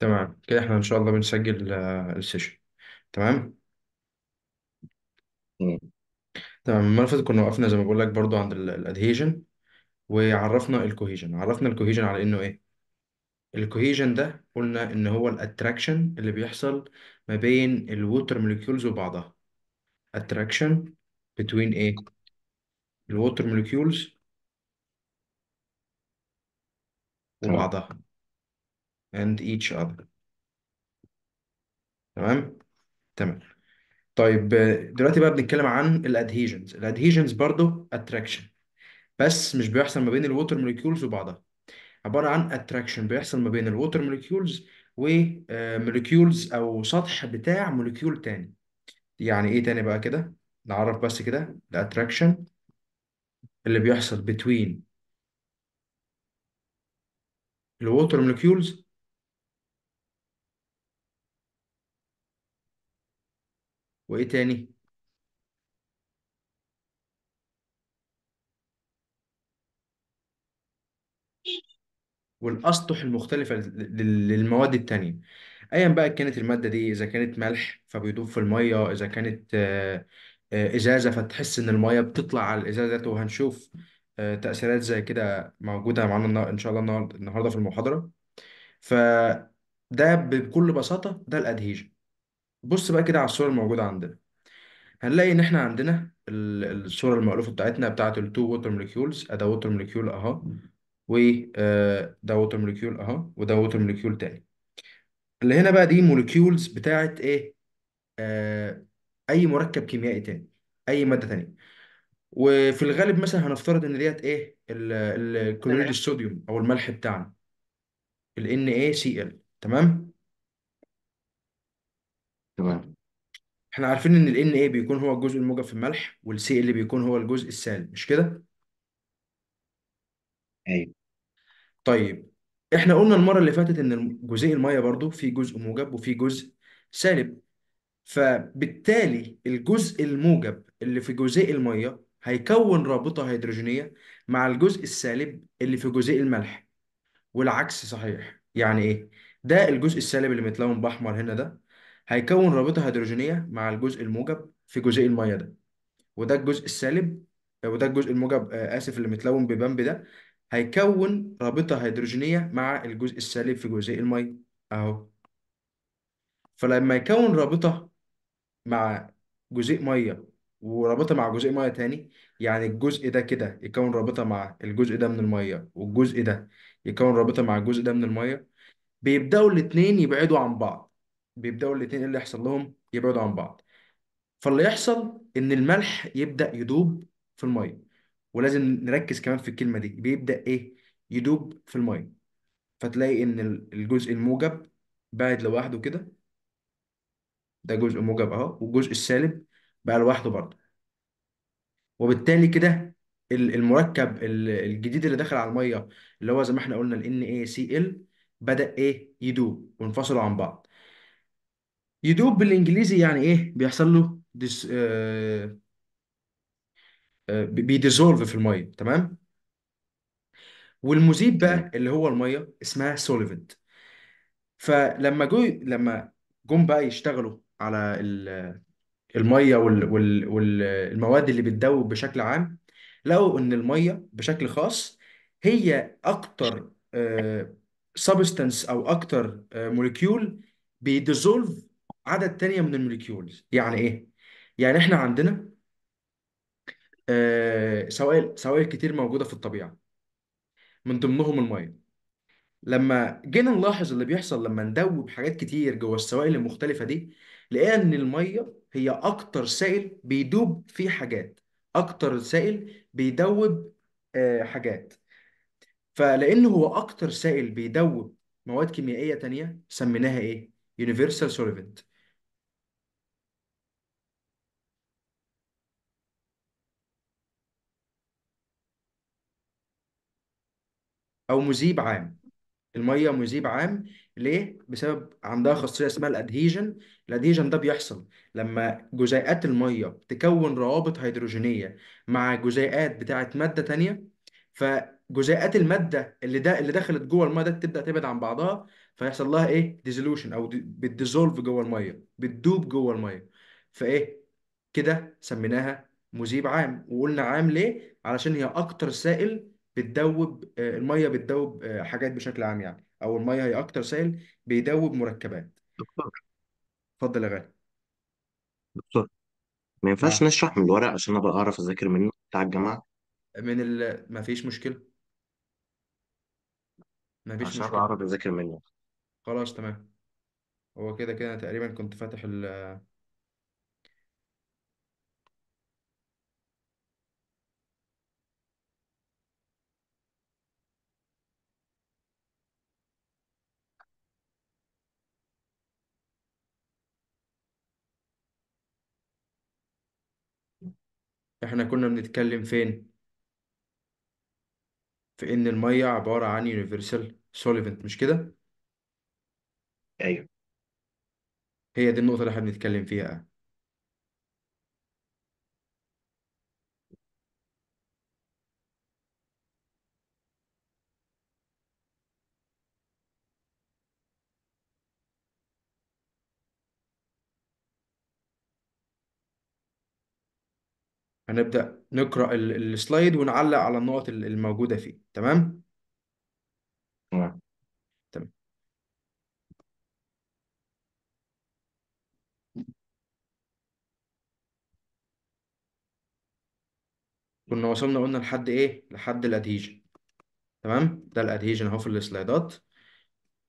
تمام. كده إحنا إن شاء الله بنسجل آه، ال session تمام؟ مم. تمام. المرة اللي فاتت كنا وقفنا زي ما بقول لك برضو عند ال adhesion وعرفنا ال cohesion عرفنا ال cohesion على إنه إيه؟ ال cohesion ده قلنا إن هو ال attraction اللي بيحصل ما بين ال water molecules وبعضها. attraction between إيه؟ ال water molecules تمام. وبعضها. And each other. تمام؟ تمام. طيب دلوقتي بقى بنتكلم عن ال adhesions ال adhesions برضو attraction بس مش بيحصل ما بين ال water molecules وبعضها. عبارة عن attraction بيحصل ما بين ال water molecules و molecules أو سطح بتاع molecule تاني. يعني إيه تاني بقى كده؟ نعرف بس كده ال attraction اللي بيحصل between ال water molecules وإيه تاني؟ والأسطح المختلفة لل- للمواد التانية. ايا بقى كانت المادة دي إذا كانت ملح فبيدوب في المية إذا كانت آه، إزازة فتحس إن المية بتطلع على الإزازة ذاته وهنشوف آه، تأثيرات زي كده موجودة معانا إن شاء الله النهار- النهاردة في المحاضرة. فده بكل بساطة ده ال adhesion بص بقى كده على الصورة الموجودة عندنا. هنلاقي إن إحنا عندنا ال- الصورة المألوفة بتاعتنا بتاعت ال two water molecules ده water molecule أهو وده water molecule أهو وده water molecule تاني. اللي هنا بقى دي molecules بتاعت إيه؟ آه أي مركب كيميائي تاني أي مادة تانية. وفي الغالب مثلا هنفترض إن ديت إيه؟ ال- ال- الكلوريد الصوديوم أو الملح بتاعنا ال NaCl تمام؟ تمام. إحنا عارفين إن ال Na بيكون هو الجزء الموجب في الملح وال Cl بيكون هو الجزء السالب مش كده؟ أيوه. طيب إحنا قلنا المرة اللي فاتت إن جزيء المية برضو في جزء موجب وفي جزء سالب. فبالتالي الجزء الموجب اللي في جزيء المية هيكون رابطة هيدروجينية مع الجزء السالب اللي في جزيء الملح. والعكس صحيح. يعني إيه؟ ده الجزء السالب اللي متلون بأحمر هنا ده هيكون رابطة هيدروجينية مع الجزء الموجب في جزيء المية ده. وده الجزء السالب وده الجزء الموجب آه، آسف اللي متلون ببامب ده. هيكون رابطة هيدروجينية مع الجزء السالب في جزيء المية أهو. فلما يكون رابطة مع جزيء مية ورابطة مع جزيء مية تاني يعني الجزء ده كده يكون رابطة مع الجزء ده من المية والجزء ده يكون رابطة مع الجزء ده من المية بيبدأوا الاتنين يبعدوا عن بعض. بيبدأوا الاتنين إيه اللي يحصل لهم يبعدوا عن بعض. فاللي يحصل إن الملح يبدأ يدوب في المية ولازم نركز كمان في الكلمة دي بيبدأ إيه؟ يدوب في المية. فتلاقي إن ال- الجزء الموجب بعد لوحده كده ده جزء موجب أهو والجزء السالب بقى لوحده برضه. وبالتالي كده ال- المركب ال- الجديد اللي دخل على المية اللي هو زي ما إحنا قلنا ال NaCl بدأ إيه؟ يدوب وانفصلوا عن بعض. يدوب بالإنجليزي يعني إيه بيحصل له ديس آه آه بي dissolve في المية تمام؟ والمذيب بقى اللي هو المية اسمها solvent. فلما جو لما جم بقى يشتغلوا على ال- المية وال... وال... والمواد اللي بتدوب بشكل عام لقوا إن المية بشكل خاص هي أكتر substance أو أكتر molecule بي dissolve عدد تانية من ال molecules. يعني إيه؟ يعني إحنا عندنا آه، سوائل سوائل كتير موجودة في الطبيعة من ضمنهم المية. لما جينا نلاحظ اللي بيحصل لما ندوب حاجات كتير جوه السوائل المختلفة دي لقينا إن المية هي أكتر سائل بيدوب فيه حاجات أكتر سائل بيدوب آه، حاجات. فلأنه هو أكتر سائل بيدوب مواد كيميائية تانية سميناها إيه؟ Universal solvent. أو مذيب عام. المية مذيب عام. ليه؟ بسبب عندها خاصية اسمها الأدهيجن. الأدهيجن ده بيحصل لما جزيئات المية تكون روابط هيدروجينية مع جزيئات بتاعه مادة تانية. جزيئات المادة اللي ده اللي دخلت جوه المية ده تبدا تبعد عن بعضها. فيحصل لها إيه؟ ديزولوشن أو دي- بتديزولف جوه المية بتدوب جوه المية. فإيه؟ كده سميناها مذيب عام. وقلنا عام ليه؟ علشان هي أكتر سائل بتدوب آه، المية بتدوب آه، حاجات بشكل عام يعني أو المية هي أكتر سائل بيدوب مركبات. دكتور. اتفضل يا غالي. دكتور ما ينفعش نشرح من الورق عشان ابقى اعرف اذاكر منه بتاع الجامعة؟ من ال ما فيش مشكلة. ما فيش عشان ابقى مشكلة. اعرف اذاكر منه. خلاص تمام. هو كده كده أنا تقريبا كنت فاتح ال إحنا كنا بنتكلم فين؟ في إن المية عبارة عن يونيفرسال سوليفنت مش كده؟ أيوه. هي دي النقطة اللي إحنا بنتكلم فيها. هنبدأ نقرأ ال- slide ونعلق على النقط ال- الموجودة فيه تمام؟ تمام. تمام. كنا وصلنا قلنا لحد إيه؟ لحد ال adhesion تمام؟ ده ال adhesion أهو في السلايدات.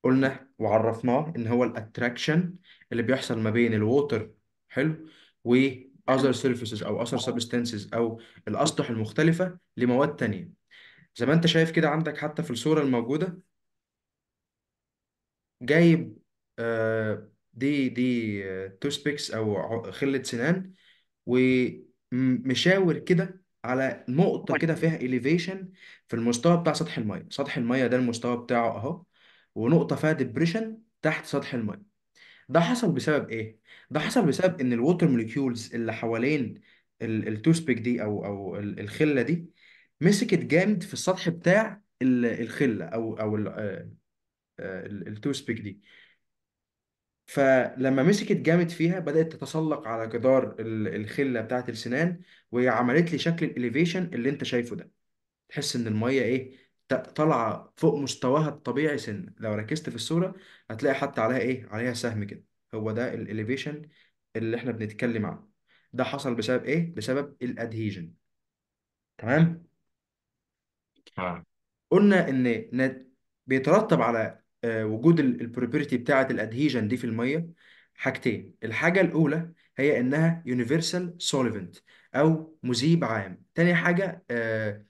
قلنا وعرفناه إن هو ال attraction اللي بيحصل ما بين ال water حلو و other surfaces أو other substances أو الأسطح المختلفة لمواد تانية. زي ما أنت شايف كده عندك حتى في الصورة الموجودة جايب آه، دي دي tooth picks أو ع- خلة سنان ومشاور كده على نقطة كده فيها elevation في المستوى بتاع سطح المية. سطح المية ده المستوى بتاعه أهو ونقطة فيها depression تحت سطح المية. ده حصل بسبب إيه؟ ده حصل بسبب إن ال water molecules اللي حوالين ال tooth pick دي أو أو ال- الخلة دي مسكت جامد في السطح بتاع ال- الخلة أو أو ال tooth pick دي. فلما مسكت جامد فيها بدأت تتسلق على جدار ال- الخلة بتاعت السنان وهي عملت لي شكل ال elevation اللي أنت شايفه ده. تحس إن المية ت- طالعة فوق مستواها الطبيعي سن. لو ركزت في الصورة هتلاقي حتى عليها إيه؟ عليها سهم كده. هو ده ال elevation اللي إحنا بنتكلم عنه. ده حصل بسبب إيه؟ بسبب ال adhesion تمام؟ تمام. قلنا إن نت- بيترتب على آه، وجود ال property بتاعة ال adhesion دي في المية حاجتين. الحاجة الأولى هي إنها universal solvent أو مذيب عام. تاني حاجة آه،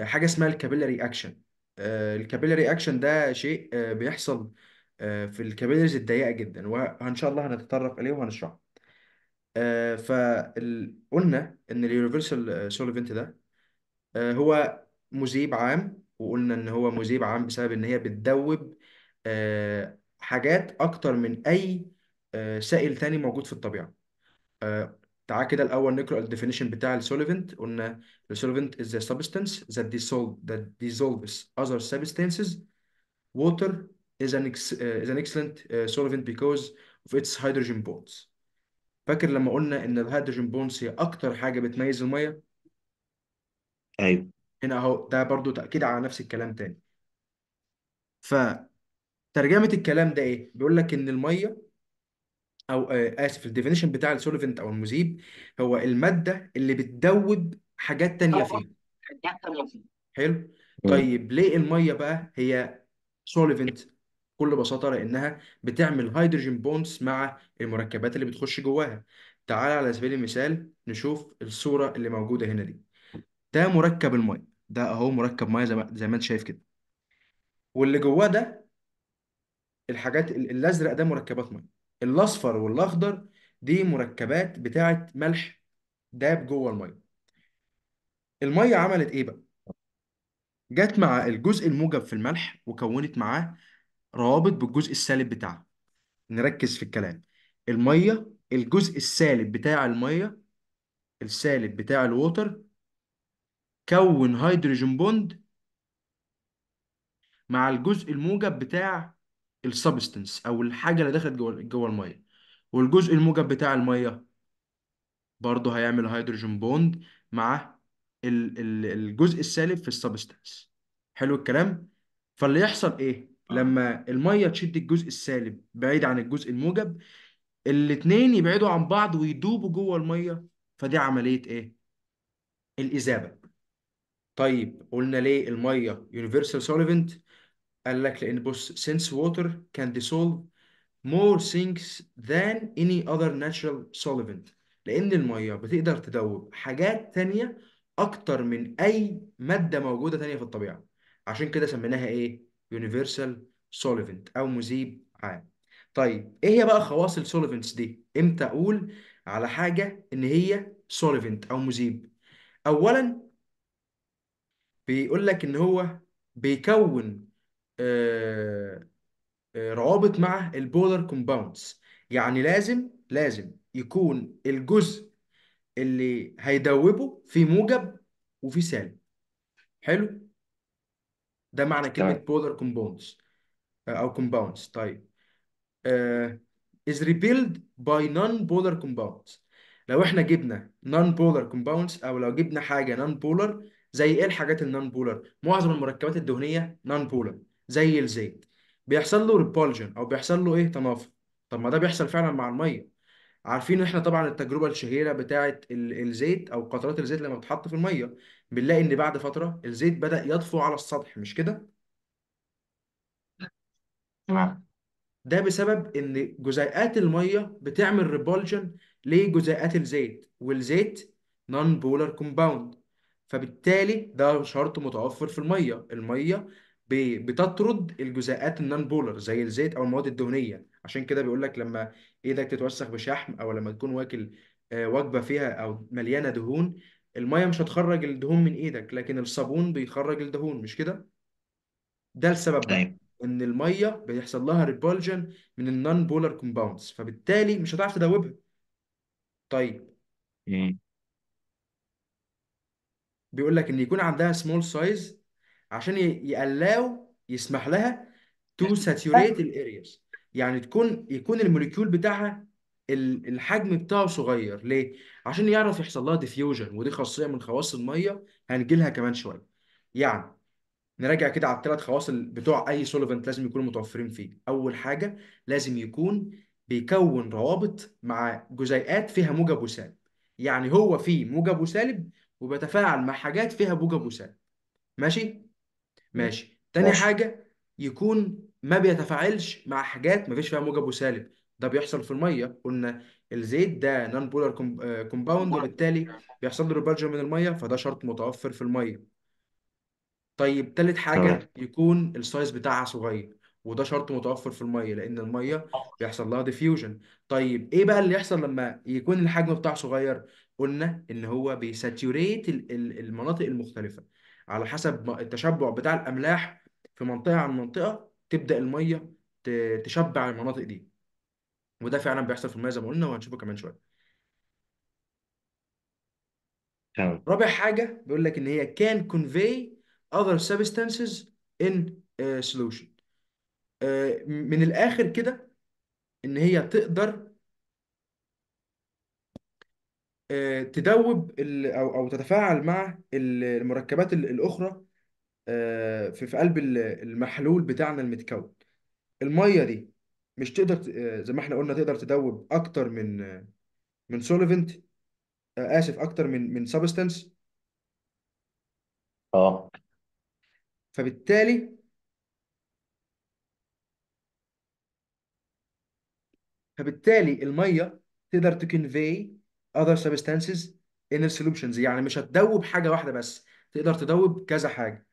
حاجة اسمها ال capillary action ال capillary action ده شيء آه، بيحصل آه، في ال capillaries الضيقة جدا وإن شاء الله هنتطرق إليه وهنشرحه. فقلنا إن ال universal solvent ده آه، هو مذيب عام وقلنا إن هو مذيب عام بسبب إن هي بتدوب آه، حاجات أكتر من أي آه، سائل تاني موجود في الطبيعة. آه، تعال كده الأول نقرأ ال definition بتاع ال solvent قلنا ال solvent is a substance that dissolve that dissolves other substances. Water is an ex uh, is an excellent uh, solvent because of its hydrogen bonds فاكر لما قلنا إن ال hydrogen bonds هي أكتر حاجة بتميز المية أيوه هنا أهو ده برضو تأكيد على نفس الكلام تاني فترجمة الكلام ده إيه؟ بيقول لك إن المية أو آه آسف ال definition بتاع ال solvent أو المذيب هو المادة اللي بتدوب حاجات تانية فيها حلو؟ طيب ليه المية بقى هي solvent؟ بكل بساطة لأنها بتعمل hydrogen bonds مع المركبات اللي بتخش جواها. تعال على سبيل المثال نشوف الصورة اللي موجودة هنا دي. ده مركب المية ده أهو مركب مية زي ما أنت شايف كده. واللي جواه ده الحاجات ال- الأزرق ده مركبات ميه الأصفر والأخضر دي مركبات بتاعة ملح داب جوه الميه الميه عملت إيه بقى؟ جت مع الجزء الموجب في الملح وكونت معاه روابط بالجزء السالب بتاعها. نركز في الكلام. المية الجزء السالب بتاع المية السالب بتاع ال water كون hydrogen bond مع الجزء الموجب بتاع ال substance أو الحاجة اللي دخلت جوه جوه المية. والجزء الموجب بتاع المية برضه هيعمل hydrogen bond مع ال- ال- الجزء السالب في ال substance حلو الكلام؟ فاللي يحصل إيه؟ لما المية تشد الجزء السالب بعيد عن الجزء الموجب الاتنين يبعدوا عن بعض ويدوبوا جوه المية فدي عملية إيه؟ الاذابه طيب قلنا ليه المية universal solvent قال لك لأن بص since water can dissolve more things than any other natural solvent. لأن المية بتقدر تدوب حاجات تانية أكتر من أي مادة موجودة تانية في الطبيعة. عشان كده سميناها إيه؟ Universal solvent أو مذيب عام طيب إيه هي بقى خواص ال solvents دي؟ إمتى أقول على حاجة إن هي solvent أو مذيب؟ أولا بيقول لك إن هو بيكون آه، روابط مع ال polar compounds يعني لازم لازم يكون الجزء اللي هيدوبه في موجب وفي سالب حلو ده معنى كلمة تمام. polar compounds أو compounds طيب. آه is repelled by non-polar compounds. لو إحنا جبنا non-polar compounds أو لو جبنا حاجة non-polar زي إيه الحاجات ال non-polar معظم المركبات الدهنية non-polar زي الزيت. بيحصل له repulsion أو بيحصل له إيه؟ تنافر. طب ما ده بيحصل فعلا مع المية. عارفين إحنا طبعا التجربة الشهيرة بتاعة ال- الزيت أو قطرات الزيت لما بتحط في المية بنلاقي إن بعد فترة الزيت بدأ يطفو على السطح مش كده؟ تمام. ده بسبب إن جزيئات المية بتعمل repulsion لجزيئات الزيت والزيت non-polar compound فبالتالي ده شرط متوفر في المية. المية ب- بتطرد الجزيئات ال non-polar زي الزيت أو المواد الدهنية. عشان كده بيقول لك لما إيدك تتوسخ بشحم أو لما تكون واكل آه، وجبة فيها أو مليانة دهون المية مش هتخرج الدهون من إيدك لكن الصابون بيخرج الدهون مش كده؟ ده السبب بقى أيوه إن المية بيحصل لها repulsion من ال non-polar compounds فبالتالي مش هتعرف تدوبها. طيب. مم. بيقول لك إن يكون عندها small size عشان allow يسمح لها to saturate ال areas يعني تكون يكون ال molecule بتاعها ال- الحجم بتاعه صغير. ليه؟ عشان يعرف يحصل لها diffusion ودي خاصية من خواص المية. هنجي لها كمان شوية. يعني نراجع كده على الثلاث خواص بتوع أي solvent لازم يكونوا متوفرين فيه. أول حاجة لازم يكون بيكون روابط مع جزيئات فيها موجب وسالب يعني هو فيه موجب وسالب وبيتفاعل مع حاجات فيها موجب وسالب ماشي؟ ماشي. تاني ماشي. حاجة يكون ما بيتفاعلش مع حاجات ما فيش فيها موجب وسالب. ده بيحصل في المية. قلنا الزيت ده non-polar compound وبالتالي بيحصل له repulsion من المية فده شرط متوفر في المية. طيب تالت تمام. حاجة يكون ال size بتاعها صغير وده شرط متوفر في المية لأن المية بيحصل لها diffusion طيب إيه بقى اللي يحصل لما يكون الحجم بتاعه صغير؟ قلنا إن هو ال- ال- المناطق المختلفة. على حسب التشبع بتاع الأملاح في منطقة عن منطقة تبدأ المية ت- تشبع المناطق دي. وده فعلا بيحصل في المية زي ما قلنا وهنشوفه كمان شوية. تمام. رابع حاجة بيقول لك إن هي can convey other substances in solution. آه، من الآخر كده إن هي تقدر آه، تدوب ال- أو أو تتفاعل مع ال- المركبات ال- الأخرى آه، في في قلب ال- المحلول بتاعنا المتكون. المية دي مش تقدر ت- آه، زي ما إحنا قلنا تقدر تدوب أكتر من آه، من solvent آسف أكتر من من substance آه. فبالتالي فبالتالي المية تقدر تكون في other substances in the solutions. يعني مش هتدوب حاجة واحدة بس. تقدر تدوب كذا حاجة.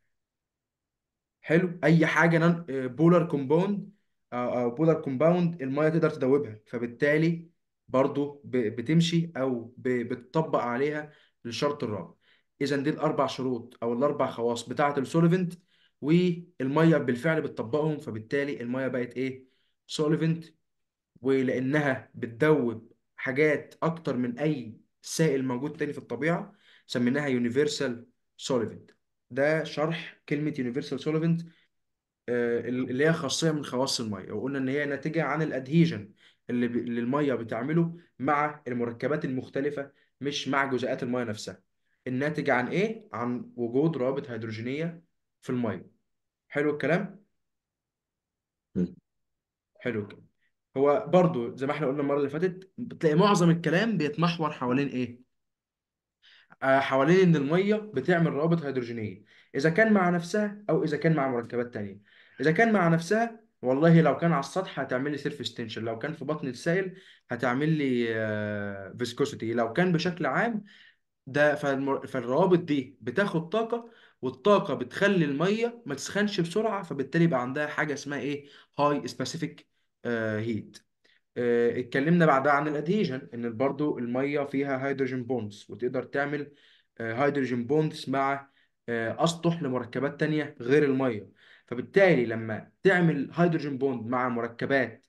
حلو. أي حاجة non-polar compound أو أو polar compound المية تقدر تدوبها. فبالتالي برضو ب- بتمشي أو ب- بتطبق عليها الشرط الرابع اذا دي الأربع شروط أو الأربع خواص بتاعة ال solvent والمية بالفعل بتطبقهم. فبالتالي المية بقت إيه؟ solvent ولأنها بتدوب حاجات أكتر من أي سائل موجود تاني في الطبيعة سميناها universal solvent ده شرح كلمة universal آه، اللي هي خاصية من خواص المية. وقلنا إن هي ناتجة عن ال adhesion اللي, ب... اللي المية بتعمله مع المركبات المختلفة مش مع جزيئات المية نفسها. الناتج عن إيه؟ عن وجود روابط هيدروجينية في المية. حلو الكلام. حلو الكلام. هو برضو زي ما إحنا قلنا المرة اللي فاتت بتلاقي معظم الكلام بيتمحور حوالين إيه؟ آه، حوالين إن المية بتعمل روابط هيدروجينية. إذا كان مع نفسها أو إذا كان مع مركبات تانية. إذا كان مع نفسها والله لو كان على السطح هتعمل لي surface tension لو كان في بطن السائل هتعمل لي viscosity لو كان بشكل عام ده. فالروابط دي بتاخد طاقة والطاقة بتخلي المية ما تسخنش بسرعة فبالتالي يبقى عندها حاجة اسمها إيه؟ high specific heat آه، اتكلمنا بعدها عن ال adhesion إن برضو المية فيها hydrogen bonds وتقدر تعمل hydrogen bonds مع آه، أسطح لمركبات تانية غير المية. فبالتالي لما تعمل hydrogen bond مع مركبات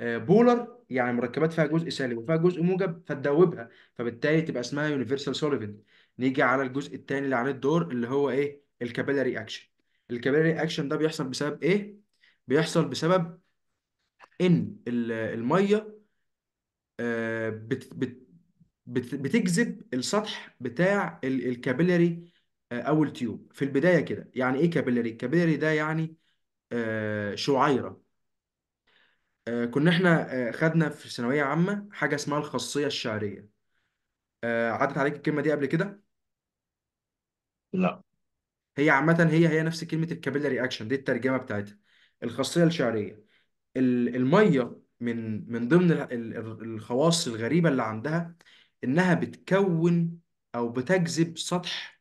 آه، polar يعني مركبات فيها جزء سالب وفيها جزء موجب فتدوبها فبالتالي تبقى اسمها universal solvent نيجي على الجزء الثاني اللي عليه الدور اللي هو إيه؟ ال capillary action ال capillary action ده بيحصل بسبب إيه؟ بيحصل بسبب إن ال- المية آه، بت بت بت بتجذب السطح بتاع ال- ال capillary آه، أو ال tube. في البداية كده. يعني إيه capillary؟ ال capillary ده يعني آه، شعيرة. آه، كنا إحنا آه، خدنا في ثانوية عامة حاجة اسمها الخاصية الشعرية. آه، عدت عليك الكلمة دي قبل كده؟ لا. هي عامة هي هي نفس كلمة ال capillary action دي الترجمة بتاعتها. الخاصية الشعرية. ال- المية من من ضمن ال- ال- الخواص الغريبة اللي عندها إنها بتكون أو بتجذب سطح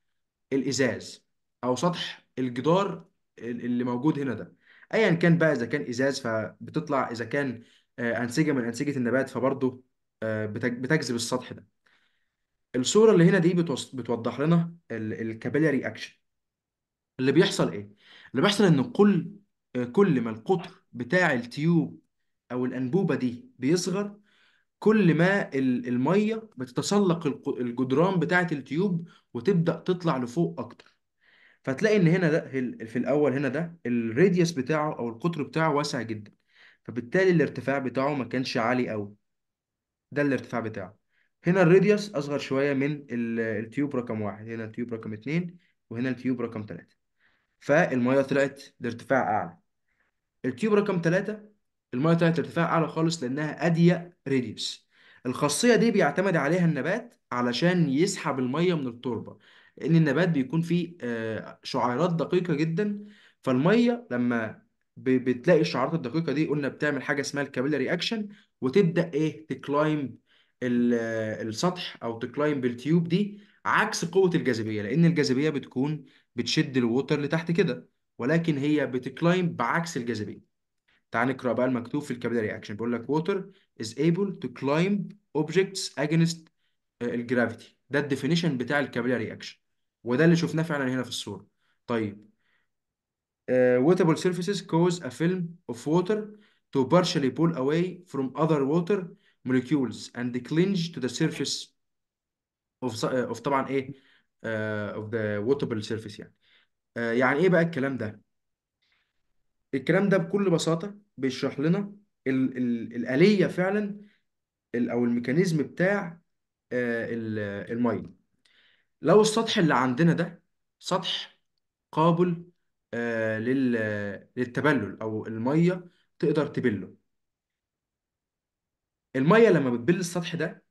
الإزاز أو سطح الجدار ال- اللي موجود هنا ده. ايا كان بقى إذا كان إزاز فبتطلع إذا كان آه، أنسجة من أنسجة النبات فبرضه آه، بتج- بتجذب السطح ده. الصورة اللي هنا دي بتوضح لنا ال capillary action اللي بيحصل إيه؟ اللي بيحصل إن كل آه، كل ما القطر بتاع ال tube أو الأنبوبة دي بيصغر كل ما ال- المية بتتسلق الجدران بتاعة ال tube وتبدأ تطلع لفوق أكتر. فتلاقي إن هنا ده في الأول هنا ده ال radius بتاعه أو القطر بتاعه واسع جدا. فبالتالي الارتفاع بتاعه ما كانش عالي قوي ده الارتفاع بتاعه. هنا ال radius أصغر شوية من ال- ال tube رقم واحد. هنا ال tube رقم اتنين وهنا ال tube رقم تلاتة. فالمية طلعت لارتفاع أعلى. ال tube رقم ثلاثة المية طلعت ارتفاع أعلى خالص لأنها أضيق radius الخاصية دي بيعتمد عليها النبات علشان يسحب المية من التربة لأن النبات بيكون فيه آه، شعيرات دقيقة جدا. فالمية لما بتلاقي الشعيرات الدقيقة دي قلنا بتعمل حاجة اسمها ال capillary action وتبدأ إيه؟ ت climb ال- السطح أو ت climb بال tube دي عكس قوة الجاذبية لأن الجاذبية بتكون بتشد ال water لتحت كده. ولكن هي بت climb بعكس الجاذبية تعال نقرأ بقى المكتوب في ال capillary action بيقول لك water is able to climb objects against آه، ال gravity ده ال definition بتاع ال capillary action وده اللي شفناه فعلا هنا في الصورة طيب uh, wettable surfaces cause a film of water to partially pull away from other water molecules and cling to the surface of, uh, of طبعا إيه uh, of the wettable surface يعني uh, يعني إيه بقى الكلام ده؟ الكلام ده بكل بساطة بيشرح لنا ال ال الآلية فعلا أو ال mechanism بتاع آه، ال- المية لو السطح اللي عندنا ده سطح قابل آه، لل- للتبلل أو المية تقدر تبله. المية لما بتبل السطح ده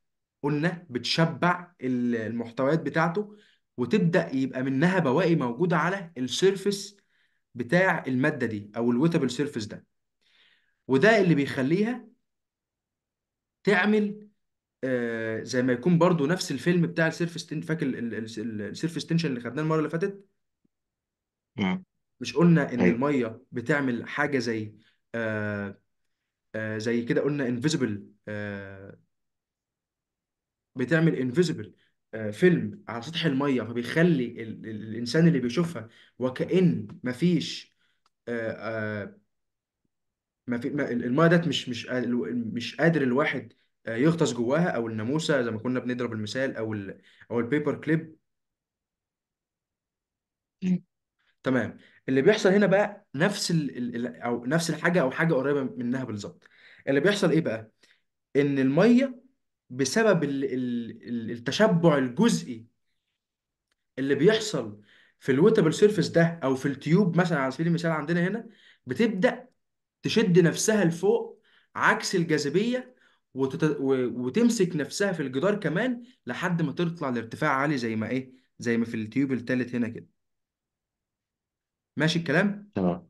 قلنا بتشبع ال- المحتويات بتاعته وتبدأ يبقى منها بواقي موجودة على ال surface بتاع المادة دي أو ال wettable surface ده. وده اللي بيخليها تعمل آه، زي ما يكون برضو نفس الفيلم بتاع ال surface ten فاكر ال surface tension اللي خدناه المرة اللي فاتت. مش قلنا إن أيوه. المية بتعمل حاجة زي آه آه زي كده قلنا invisible آه بتعمل invisible آه فيلم على سطح المية فبيخلي ال ال الإنسان اللي بيشوفها وكأن مفيش آه آه ما في ما المية ديت مش مش مش قادر الواحد آه، يغطس جواها أو الناموسة زي ما كنا بنضرب المثال أو ال أو ال paper clip تمام. اللي بيحصل هنا بقى نفس ال... ال... ال- أو نفس الحاجة أو حاجة قريبة منها بالظبط. اللي بيحصل إيه بقى؟ إن المية بسبب ال... ال... ال- التشبع الجزئي اللي بيحصل في ال wettable surface ده أو في ال tube مثلا على سبيل المثال عندنا هنا بتبدأ تشد نفسها لفوق عكس الجاذبية وتت... و... وتمسك نفسها في الجدار كمان لحد ما تطلع لارتفاع عالي زي ما إيه زي ما في ال tube التالت هنا كده. ماشي الكلام؟ تمام.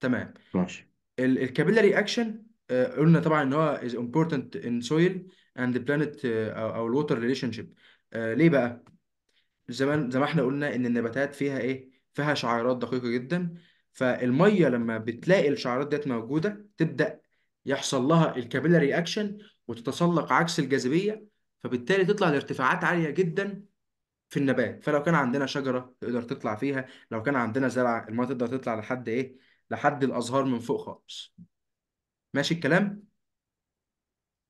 تمام. ماشي. ال capillary action قلنا طبعا إن هو is important in soil and plant آه، أو ال water relationship ليه بقى؟ زمان زي ما إحنا قلنا إن النباتات فيها إيه؟ فيها شعيرات دقيقة جدا. فالمية لما بتلاقي الشعيرات ديت موجودة تبدأ يحصل لها ال capillary action وتتسلق عكس الجاذبية فبالتالي تطلع لارتفاعات عالية جدا في النبات. فلو كان عندنا شجرة تقدر تطلع فيها لو كان عندنا زرع المية تقدر تطلع لحد إيه؟ لحد الأزهار من فوق خالص. ماشي الكلام؟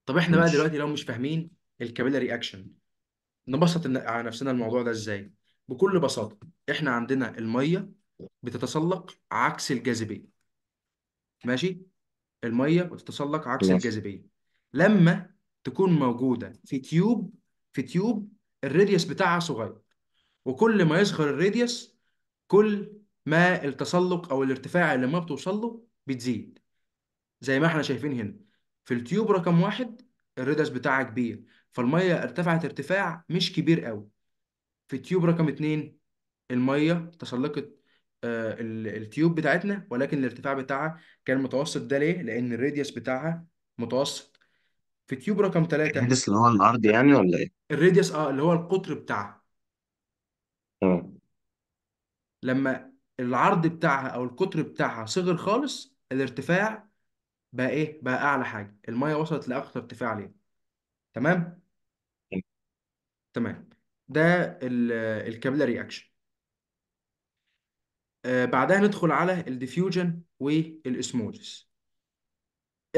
طب إحنا بقى ماشي. دلوقتي لو مش فاهمين ال capillary action نبسط الن- على نفسنا الموضوع ده إزاي؟ بكل بساطة إحنا عندنا المية بتتسلق عكس الجاذبية. ماشي؟ المية بتتسلق عكس ماشي. الجاذبية. لما تكون موجودة في tube في tube ال radius بتاعها صغير وكل ما يصغر ال radius كل ما التسلق أو الارتفاع اللي ما بتوصل له بتزيد. زي ما إحنا شايفين هنا. في ال tube رقم واحد ال radius بتاعها كبير فالمية ارتفعت ارتفاع مش كبير قوي. في ال tube رقم اتنين المية تسلقت آه، ال- ال tube بتاعتنا ولكن الارتفاع بتاعها كان متوسط. ده ليه؟ لأن ال radius بتاعها متوسط. في tube رقم ثلاثة الحدث اللي هو العرض يعني ولا إيه؟ ال radius آه اللي هو القطر بتاعها. تمام لما العرض بتاعها أو القطر بتاعها صغر خالص الارتفاع بقى إيه؟ بقى أعلى حاجة. المية وصلت لأقصى ارتفاع عليها تمام؟ تمام. ده ال capillary action آه بعدها ندخل على ال diffusion وال osmosis.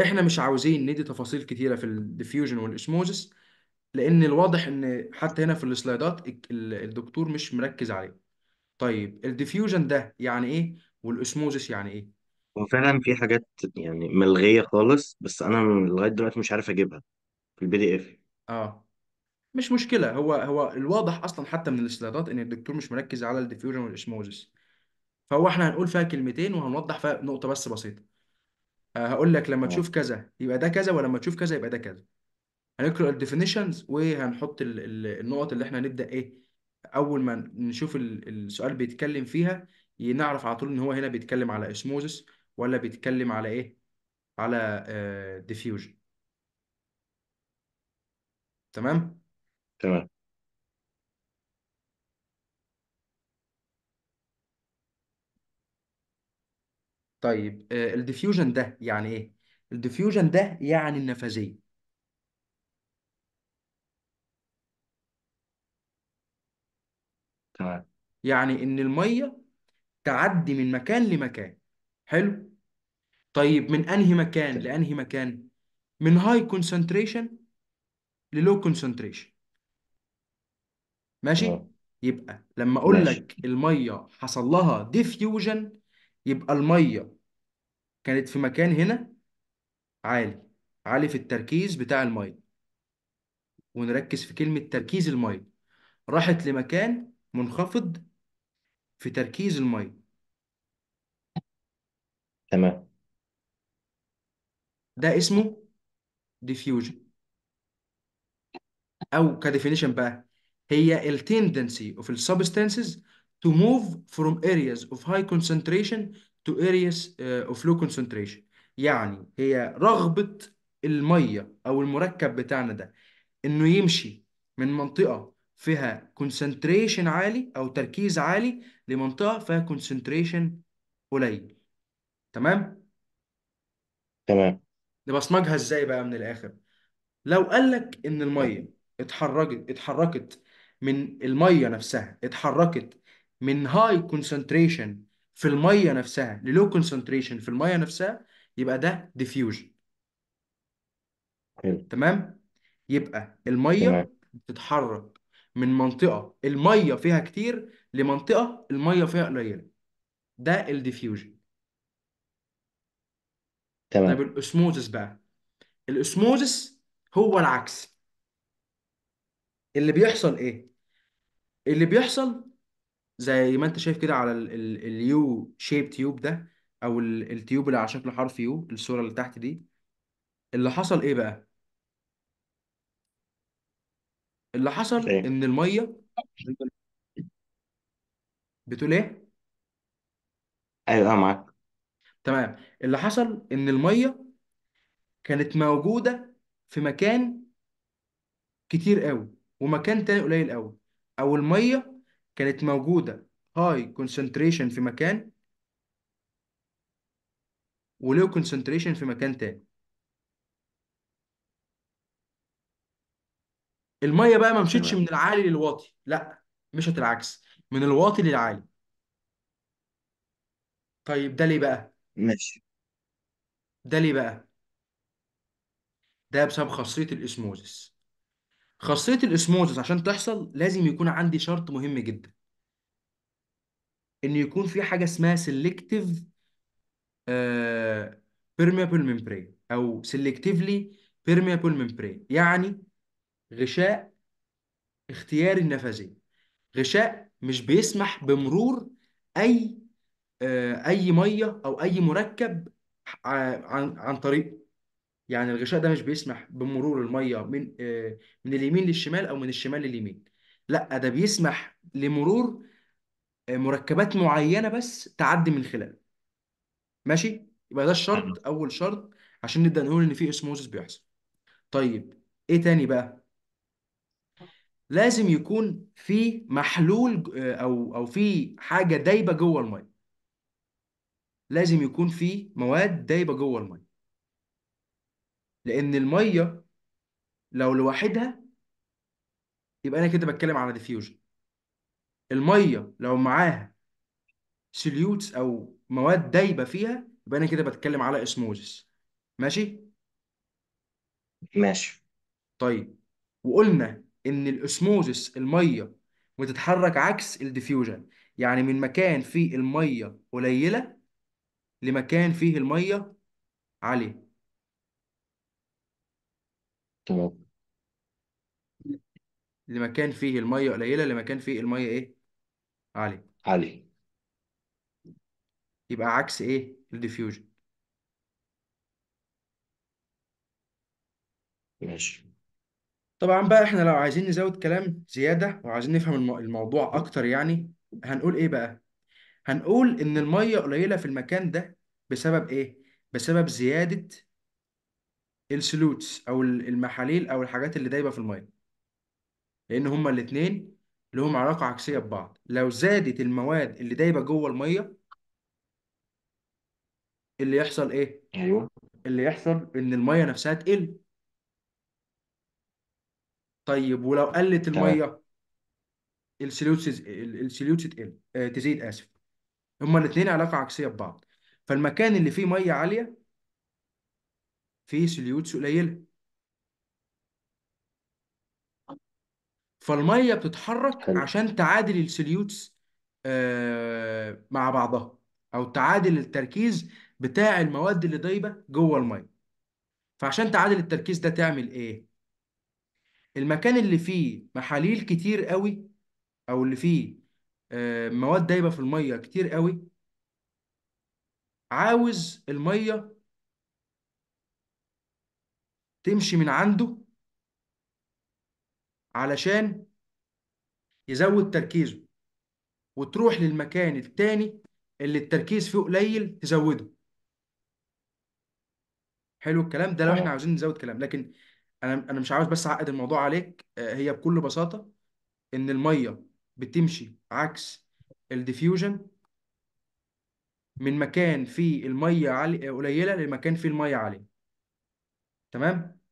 إحنا مش عاوزين ندي تفاصيل كتيرة في ال diffusion وال osmosis لأن الواضح إن حتى هنا في ال slideات ال- ال- الدكتور مش مركز عليه. طيب ال diffusion ده يعني إيه؟ وال osmosis يعني إيه؟ هو فعلا في حاجات يعني ملغية خالص بس أنا لغاية دلوقتي مش عارف أجيبها في ال PDF. آه. مش مشكلة. هو هو الواضح أصلا حتى من ال slideات إن الدكتور مش مركز على ال diffusion وال osmosis فهو إحنا هنقول فيها كلمتين وهنوضح فيها نقطة بس بسيطة. آه هقول لك لما تمام تشوف كذا يبقى ده كذا ولما تشوف كذا يبقى ده كذا. هنقرأ ال definitions وهنحط ال- ال- النقط اللي إحنا نبدأ إيه أول ما نشوف ال- السؤال بيتكلم فيها نعرف على طول إن هو هنا بيتكلم على osmosis ولا بيتكلم على إيه؟ على diffusion تمام؟ تمام. طيب ال diffusion ده يعني إيه؟ ال diffusion ده يعني النفاذية تمام. يعني إن المية تعدي من مكان لمكان. حلو؟ طيب من أنهي مكان تمام لأنهي مكان؟ من high concentration ل low concentration ماشي؟ تمام يبقى لما أقول ماشي. لك المية حصل لها diffusion يبقى المية كانت في مكان هنا عالي عالي في التركيز بتاع المية. ونركز في كلمة تركيز المية. راحت لمكان منخفض في تركيز المية. تمام. ده اسمه diffusion أو ك definition بقى هي ال tendency of the substances to move from areas of high concentration to areas uh, of low concentration. يعني هي رغبة المية أو المركب بتاعنا ده إنه يمشي من منطقة فيها concentration عالي أو تركيز عالي لمنطقة فيها concentration قليل. تمام؟ تمام. نبصمجها إزاي بقى من الآخر؟ لو قال لك إن المية اتحركت اتحركت من المية نفسها اتحركت من high concentration في المية نفسها ل low concentration في المية نفسها يبقى ده diffusion حلو. تمام؟ يبقى المية تمام. بتتحرك من منطقة المية فيها كتير لمنطقة المية فيها قليلة. ده ال diffusion طيب تمام ال osmosis بقى. ال osmosis هو العكس. اللي بيحصل إيه؟ اللي بيحصل زي ما أنت شايف كده على ال U shape tube ده أو ال- ال tube اللي على شكل حرف U الصورة اللي تحت دي. اللي حصل إيه بقى؟ اللي حصل إيه؟ إن المية بتقول إيه؟ أيوه معاك. تمام. اللي حصل إن المية كانت موجودة في مكان كتير قوي ومكان تاني قليل قوي. أو المية كانت موجودة high concentration في مكان و low concentration في مكان تاني. المية بقى ما مشيتش تمام. من العالي للواطي. لا مشت العكس من الواطي للعالي. طيب ده ليه بقى؟ ماشي. ده ليه بقى؟ ده بسبب خاصية ال osmosis. خاصية ال osmosis عشان تحصل لازم يكون عندي شرط مهم جدا. إن يكون في حاجة اسمها selective permeable membrane أو selectively permeable membrane يعني غشاء اختياري النفاذية غشاء مش بيسمح بمرور أي آه، أي مية أو أي مركب ع- عن عن طريقه يعني الغشاء ده مش بيسمح بمرور المية من آه، من اليمين للشمال أو من الشمال لليمين. لأ ده بيسمح لمرور آه، مركبات معينة بس تعدي من خلاله ماشي؟ يبقى ده الشرط أول شرط عشان نبدأ نقول إن في اسموزس بيحصل. طيب إيه تاني بقى؟ لازم يكون في محلول ج- آه، أو أو في حاجة دايبة جوه المية. لازم يكون في مواد دايبة جوه المية. لأن المية لو لوحدها يبقى أنا كده بتكلم على ديفيوجن المية لو معاها solutes أو مواد دايبة فيها يبقى أنا كده بتكلم على osmosis ماشي؟ ماشي. طيب وقلنا إن ال osmosis المية بتتحرك عكس ال diffusion يعني من مكان فيه المية قليلة لمكان فيه المية عاليه تمام. لمكان فيه المية قليلة لمكان فيه المية إيه؟ عاليه علي يبقى عكس إيه؟ ال diffusion. ماشي. طبعا بقى إحنا لو عايزين نزود كلام زيادة وعايزين نفهم الم- الموضوع أكتر يعني هنقول إيه بقى؟ هنقول إن المية قليلة في المكان ده بسبب إيه؟ بسبب زيادة ال solutes ال- المحاليل أو الحاجات اللي دايبة في المية. لأن هما الاتنين لهم علاقة عكسية ببعض. لو زادت المواد اللي دايبة جوه المية اللي يحصل إيه؟ أيوه. اللي يحصل إن المية نفسها تقل. طيب ولو قلت تمام. المية ال solutes ال solutes تقل آه، تزيد آسف. هما الاثنين علاقة عكسية ببعض. فالمكان اللي فيه مية عالية فيه solutes قليلة. فالمية بتتحرك حلو. عشان تعادل ال solutes آه، مع بعضها أو تعادل التركيز بتاع المواد اللي دايبة جوه المية. فعشان تعادل التركيز ده تعمل إيه؟ المكان اللي فيه محاليل كتير قوي أو اللي فيه آه، مواد دايبة في المية كتير قوي. عاوز المية تمشي من عنده علشان يزود تركيزه وتروح للمكان التاني اللي التركيز فيه قليل تزوده. حلو الكلام. ده لو إحنا تمام عاوزين نزود كلام. لكن أنا أنا مش عاوز بس أعقد الموضوع عليك. آه، هي بكل بساطة إن المية بتمشي عكس الديفيوجن من مكان فيه المية عالي قليلة لمكان فيه المية عالية. تمام؟